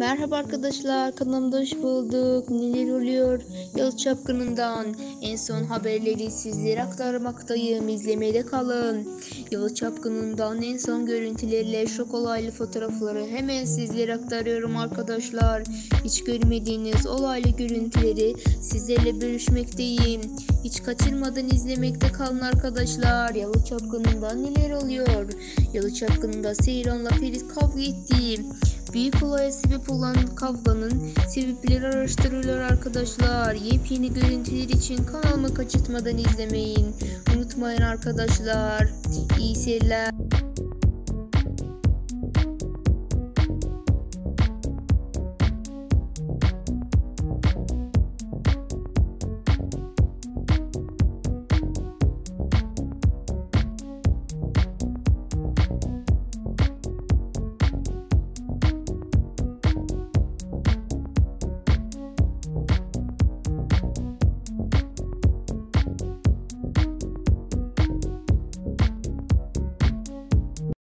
Merhaba arkadaşlar, kanalımda hoş bulduk. Neler oluyor? Yalı Çapkını'ndan en son haberleri sizlere aktarmaktayım. İzlemede kalın. Yalı Çapkını'ndan en son görüntülerle şok olaylı fotoğrafları hemen sizlere aktarıyorum arkadaşlar. Hiç görmediğiniz olaylı görüntüleri sizlerle bölüşmekteyim. Hiç kaçırmadan izlemekte kalın arkadaşlar. Yalı Çapkını'ndan neler oluyor? Yalı Çapkını'nda Seyran'la Ferit kavga etti. Büyük olaya sebep olan kavganın sebepleri araştırılıyor arkadaşlar. Yepyeni görüntüler için kanalımı kaçırtmadan izlemeyin. Unutmayın arkadaşlar. İyi seyirler.